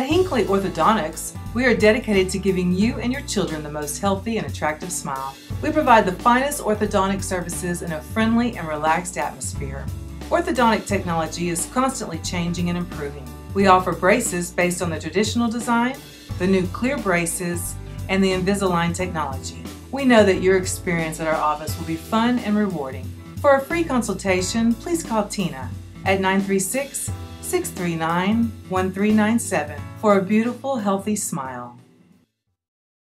At Hinckley Orthodontics, we are dedicated to giving you and your children the most healthy and attractive smile. We provide the finest orthodontic services in a friendly and relaxed atmosphere. Orthodontic technology is constantly changing and improving. We offer braces based on the traditional design, the new clear braces, and the Invisalign technology. We know that your experience at our office will be fun and rewarding. For a free consultation, please call Tina at 936 639 1397 for a beautiful, healthy smile.